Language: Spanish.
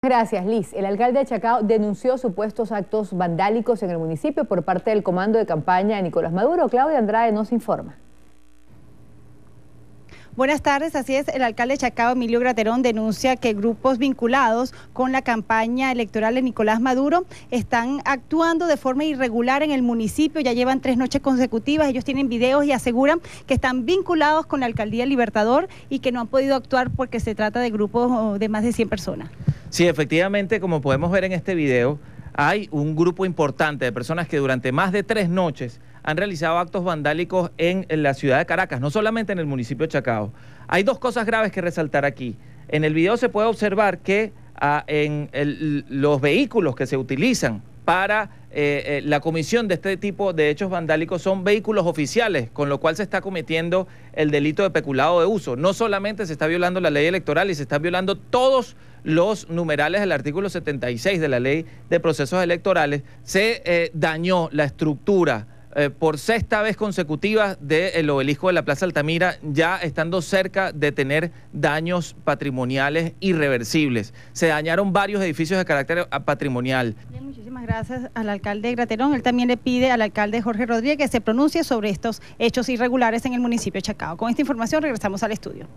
Gracias, Liz. El alcalde de Chacao denunció supuestos actos vandálicos en el municipio por parte del comando de campaña de Nicolás Maduro. Claudia Andrade nos informa. Buenas tardes, así es, el alcalde de Chacao, Emilio Graterón, denuncia que grupos vinculados con la campaña electoral de Nicolás Maduro están actuando de forma irregular en el municipio, ya llevan tres noches consecutivas, ellos tienen videos y aseguran que están vinculados con la alcaldía Libertador y que no han podido actuar porque se trata de grupos oh, de más de 100 personas. Sí, efectivamente, como podemos ver en este video, hay un grupo importante de personas que durante más de tres noches han realizado actos vandálicos en, la ciudad de Caracas, no solamente en el municipio de Chacao. Hay dos cosas graves que resaltar aquí. En el video se puede observar que ah, en los vehículos que se utilizan para eh, eh, la comisión de este tipo de hechos vandálicos son vehículos oficiales, con lo cual se está cometiendo el delito de peculado de uso. No solamente se está violando la ley electoral y se están violando todos los numerales del artículo 76 de la ley de procesos electorales, se eh, dañó la estructura por sexta vez consecutiva del obelisco de la Plaza Altamira, ya estando cerca de tener daños patrimoniales irreversibles. Se dañaron varios edificios de carácter patrimonial. Gracias al alcalde Graterón. Él también le pide al alcalde Jorge Rodríguez que se pronuncie sobre estos hechos irregulares en el municipio de Chacao. Con esta información regresamos al estudio.